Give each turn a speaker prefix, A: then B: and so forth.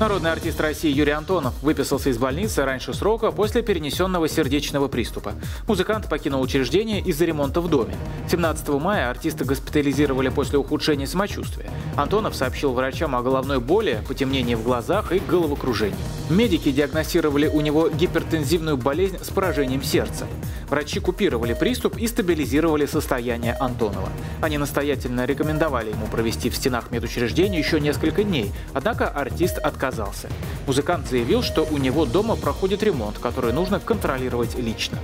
A: Народный артист России Юрий Антонов выписался из больницы раньше срока после перенесенного сердечного приступа. Музыкант покинул учреждение из-за ремонта в доме. 17 мая артиста госпитализировали после ухудшения самочувствия. Антонов сообщил врачам о головной боли, потемнении в глазах и головокружении. Медики диагностировали у него гипертензивную болезнь с поражением сердца. Врачи купировали приступ и стабилизировали состояние Антонова. Они настоятельно рекомендовали ему провести в стенах медучреждения еще несколько дней, однако артист отказался. Музыкант заявил, что у него дома проходит ремонт, который нужно контролировать лично.